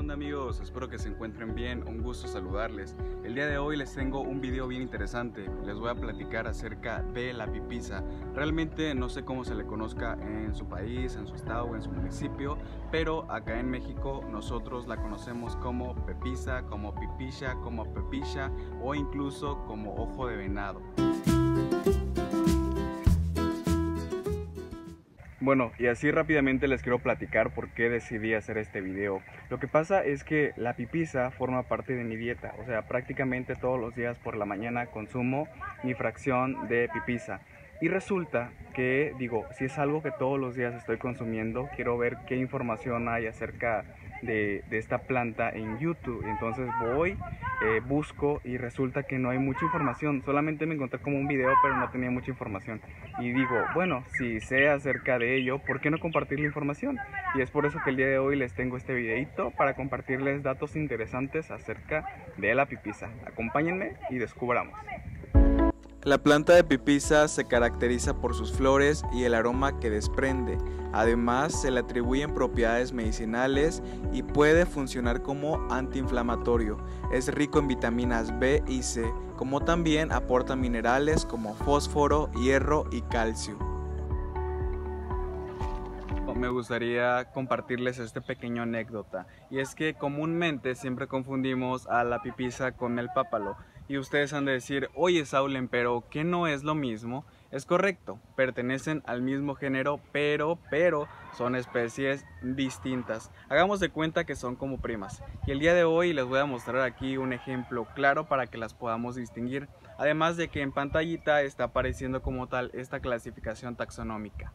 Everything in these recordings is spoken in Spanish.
onda amigos? Espero que se encuentren bien, un gusto saludarles. El día de hoy les tengo un video bien interesante. Les voy a platicar acerca de la pipisa. Realmente no sé cómo se le conozca en su país, en su estado en su municipio, pero acá en México nosotros la conocemos como pepisa, como pipisha, como pepisha o incluso como ojo de venado. Bueno, y así rápidamente les quiero platicar por qué decidí hacer este video. Lo que pasa es que la pipisa forma parte de mi dieta, o sea, prácticamente todos los días por la mañana consumo mi fracción de pipisa. Y resulta que, digo, si es algo que todos los días estoy consumiendo, quiero ver qué información hay acerca de, esta planta en YouTube. Entonces voy, eh, busco y resulta que no hay mucha información. Solamente me encontré como un video, pero no tenía mucha información. Y digo, bueno, si sé acerca de ello, ¿por qué no compartir la información? Y es por eso que el día de hoy les tengo este videito para compartirles datos interesantes acerca de la pipisa. Acompáñenme y descubramos. La planta de pipisa se caracteriza por sus flores y el aroma que desprende. Además, se le atribuyen propiedades medicinales y puede funcionar como antiinflamatorio. Es rico en vitaminas B y C, como también aporta minerales como fósforo, hierro y calcio. Me gustaría compartirles este pequeño anécdota y es que comúnmente siempre confundimos a la pipisa con el pápalo y ustedes han de decir, oye Saulen, pero ¿qué no es lo mismo? Es correcto, pertenecen al mismo género, pero, pero son especies distintas. Hagamos de cuenta que son como primas. Y el día de hoy les voy a mostrar aquí un ejemplo claro para que las podamos distinguir. Además de que en pantallita está apareciendo como tal esta clasificación taxonómica.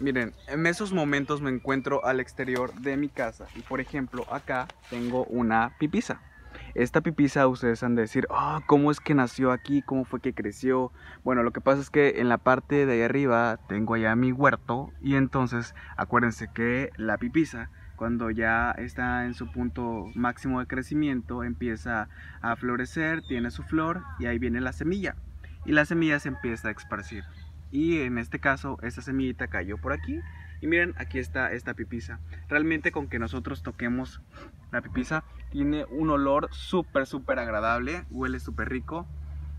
Miren, en esos momentos me encuentro al exterior de mi casa y por ejemplo acá tengo una pipisa. Esta pipisa ustedes han de decir, oh, ¿cómo es que nació aquí? ¿Cómo fue que creció? Bueno, lo que pasa es que en la parte de ahí arriba tengo allá mi huerto y entonces acuérdense que la pipisa cuando ya está en su punto máximo de crecimiento empieza a florecer, tiene su flor y ahí viene la semilla y la semilla se empieza a esparcir y en este caso esta semillita cayó por aquí y miren, aquí está esta pipisa. Realmente con que nosotros toquemos la pipisa, tiene un olor súper, súper agradable. Huele súper rico.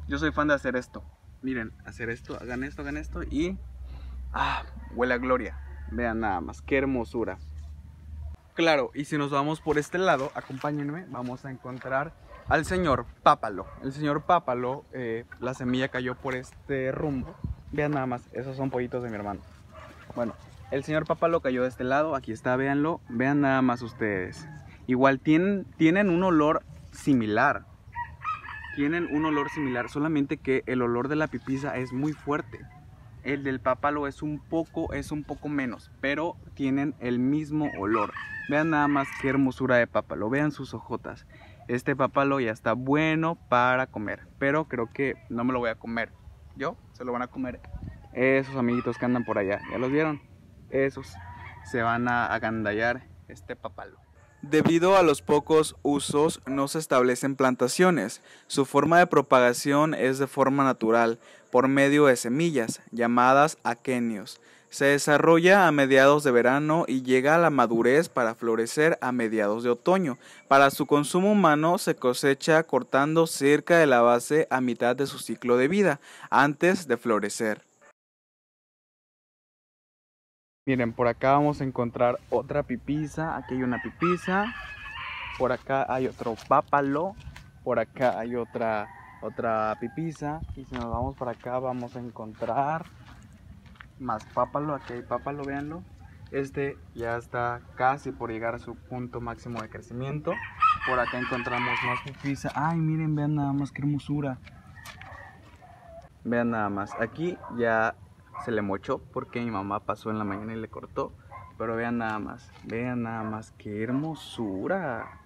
Yo soy fan de hacer esto. Miren, hacer esto, hagan esto, hagan esto y... ¡Ah! Huele a gloria. Vean nada más, qué hermosura. Claro, y si nos vamos por este lado, acompáñenme, vamos a encontrar al señor Pápalo. El señor Pápalo, eh, la semilla cayó por este rumbo. Vean nada más, esos son pollitos de mi hermano. Bueno, el señor lo cayó de este lado, aquí está, véanlo, vean nada más ustedes. Igual tienen, tienen un olor similar, tienen un olor similar, solamente que el olor de la pipisa es muy fuerte. El del pápalo es un poco, es un poco menos, pero tienen el mismo olor. Vean nada más qué hermosura de pápalo, vean sus ojotas. Este pápalo ya está bueno para comer, pero creo que no me lo voy a comer. Yo se lo van a comer esos amiguitos que andan por allá. ¿Ya los vieron? esos se van a agandallar este papalo. Debido a los pocos usos no se establecen plantaciones. Su forma de propagación es de forma natural, por medio de semillas, llamadas aquenios. Se desarrolla a mediados de verano y llega a la madurez para florecer a mediados de otoño. Para su consumo humano se cosecha cortando cerca de la base a mitad de su ciclo de vida, antes de florecer. Miren, por acá vamos a encontrar otra pipisa. Aquí hay una pipisa. Por acá hay otro pápalo. Por acá hay otra, otra pipisa. Y si nos vamos por acá vamos a encontrar más pápalo. Aquí hay pápalo, véanlo. Este ya está casi por llegar a su punto máximo de crecimiento. Por acá encontramos más pipisa. Ay, miren, vean nada más qué hermosura. Vean nada más. Aquí ya se le mochó porque mi mamá pasó en la mañana y le cortó. Pero vean nada más, vean nada más, qué hermosura.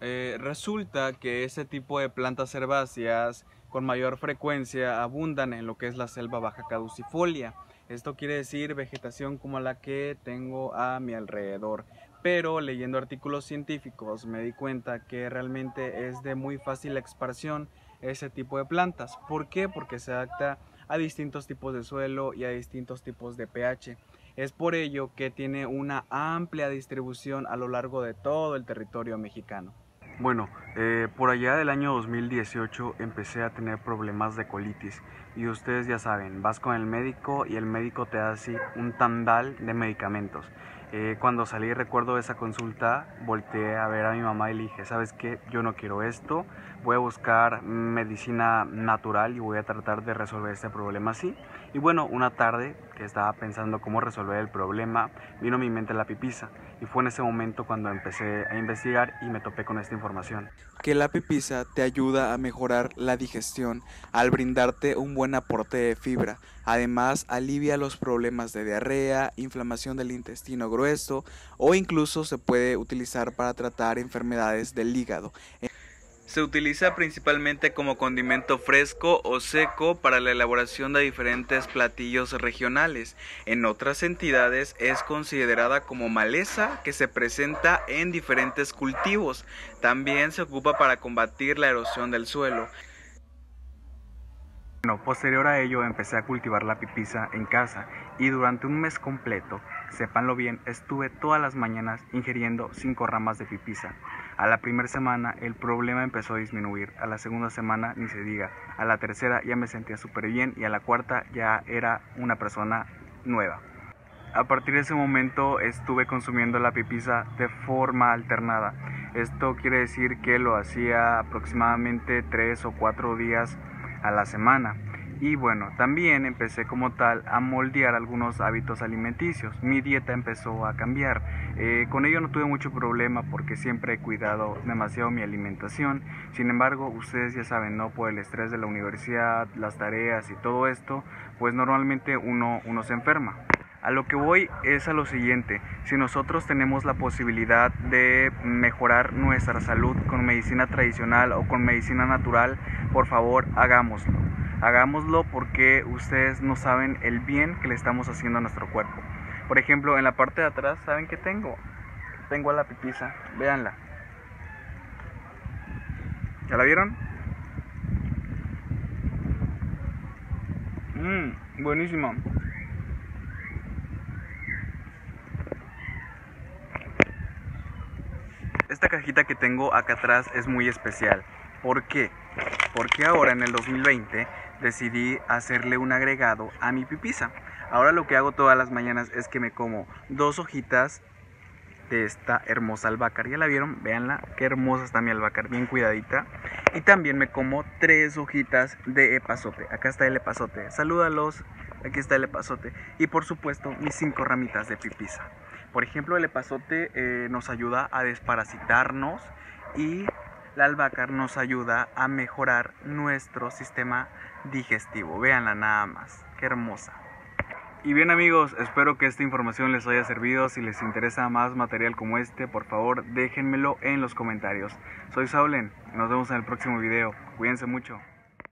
Eh, resulta que ese tipo de plantas herbáceas con mayor frecuencia abundan en lo que es la selva baja caducifolia. Esto quiere decir vegetación como la que tengo a mi alrededor. Pero leyendo artículos científicos me di cuenta que realmente es de muy fácil expansión ese tipo de plantas. ¿Por qué? Porque se adapta a distintos tipos de suelo y a distintos tipos de pH. Es por ello que tiene una amplia distribución a lo largo de todo el territorio mexicano. Bueno, eh, por allá del año 2018 empecé a tener problemas de colitis y ustedes ya saben, vas con el médico y el médico te da así un tandal de medicamentos. Eh, cuando salí recuerdo esa consulta, volteé a ver a mi mamá y le dije, ¿sabes qué? Yo no quiero esto, voy a buscar medicina natural y voy a tratar de resolver este problema así. Y bueno, una tarde que estaba pensando cómo resolver el problema, vino a mi mente la pipisa y fue en ese momento cuando empecé a investigar y me topé con esta información. Que la pipisa te ayuda a mejorar la digestión al brindarte un buen aporte de fibra. Además, alivia los problemas de diarrea, inflamación del intestino grueso o incluso se puede utilizar para tratar enfermedades del hígado. Se utiliza principalmente como condimento fresco o seco para la elaboración de diferentes platillos regionales. En otras entidades es considerada como maleza que se presenta en diferentes cultivos. También se ocupa para combatir la erosión del suelo. Bueno, posterior a ello empecé a cultivar la pipisa en casa y durante un mes completo, sépanlo bien, estuve todas las mañanas ingiriendo 5 ramas de pipisa. A la primera semana el problema empezó a disminuir, a la segunda semana ni se diga, a la tercera ya me sentía súper bien y a la cuarta ya era una persona nueva. A partir de ese momento estuve consumiendo la pipisa de forma alternada. Esto quiere decir que lo hacía aproximadamente 3 o 4 días a la semana. Y bueno, también empecé como tal a moldear algunos hábitos alimenticios. Mi dieta empezó a cambiar. Eh, con ello no tuve mucho problema porque siempre he cuidado demasiado mi alimentación. Sin embargo, ustedes ya saben, ¿no? Por el estrés de la universidad, las tareas y todo esto, pues normalmente uno, uno se enferma. A lo que voy es a lo siguiente, si nosotros tenemos la posibilidad de mejorar nuestra salud con medicina tradicional o con medicina natural, por favor hagámoslo. Hagámoslo porque ustedes no saben el bien que le estamos haciendo a nuestro cuerpo. Por ejemplo, en la parte de atrás, ¿saben qué tengo? Tengo a la pipisa, véanla. ¿Ya la vieron? Mmm, buenísimo. Esta cajita que tengo acá atrás es muy especial. ¿Por qué? Porque ahora en el 2020 decidí hacerle un agregado a mi pipisa. Ahora lo que hago todas las mañanas es que me como dos hojitas de esta hermosa albahaca. ¿Ya la vieron? Véanla, qué hermosa está mi albahaca, bien cuidadita. Y también me como tres hojitas de epazote. Acá está el epazote. Salúdalos. Aquí está el epazote. Y por supuesto, mis cinco ramitas de pipisa. Por ejemplo, el epazote eh, nos ayuda a desparasitarnos y la albahaca nos ayuda a mejorar nuestro sistema digestivo. Véanla nada más, qué hermosa. Y bien amigos, espero que esta información les haya servido. Si les interesa más material como este, por favor déjenmelo en los comentarios. Soy Saulen, nos vemos en el próximo video. Cuídense mucho.